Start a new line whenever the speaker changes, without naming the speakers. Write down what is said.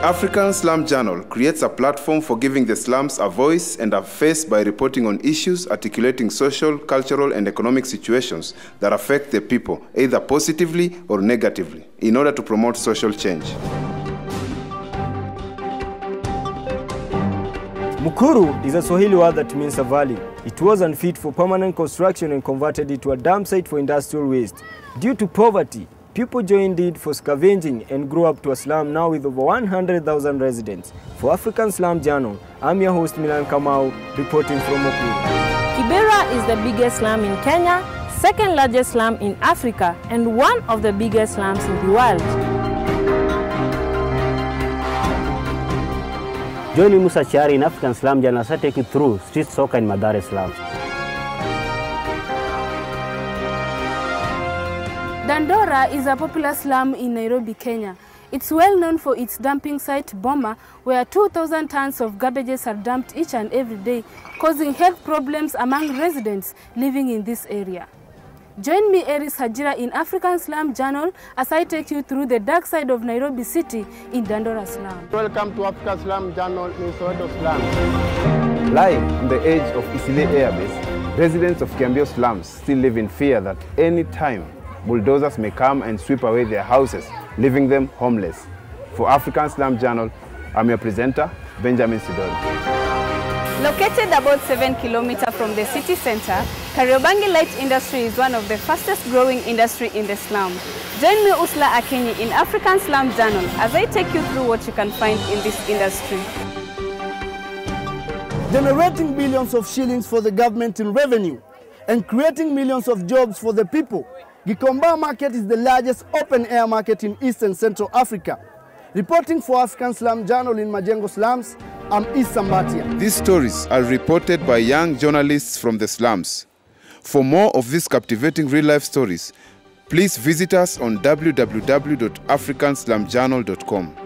African Slum Journal creates a platform for giving the slums a voice and a face by reporting on issues articulating social, cultural, and economic situations that affect the people, either positively or negatively, in order to promote social change.
Mukuru is a Swahili word that means a valley. It was unfit for permanent construction and converted it to a dump site for industrial waste. Due to poverty, people joined it for scavenging and grew up to a slum now with over 100,000 residents. For African Slum Journal, I'm your host Milan Kamau, reporting from Okuru.
Kibera is the biggest slum in Kenya, second largest slum in Africa, and one of the biggest slums in the world.
Join me Musa Chari in African Slum Journal as I take you through street soccer in Madare slums.
Dandora is a popular slum in Nairobi, Kenya. It's well known for its dumping site, Boma, where 2,000 tons of garbages are dumped each and every day, causing health problems among residents living in this area. Join me, Eris Hajira, in African Slum Journal as I take you through the dark side of Nairobi City in Dandora slum.
Welcome to Africa Slum Journal in Soweto slums.
Live on the edge of Eastleigh Air Base, residents of Kiambiu slums still live in fear that any time bulldozers may come and sweep away their houses, leaving them homeless. For African Slum Journal, I'm your presenter, Benjamin Sidori.
Located about 7 kilometers from the city center, Kariobangi light industry is one of the fastest growing industry in the slum. Join me Usla Akinyi in African Slum Journal as I take you through what you can find in this industry.
Generating billions of shillings for the government in revenue and creating millions of jobs for the people, Gikomba market is the largest open air market in East and Central Africa. Reporting for African Slum Journal in Majengo slums, I'm East Sambatia.
These stories are reported by young journalists from the slums. For more of these captivating real life stories, please visit us on www.africanslumjournal.com.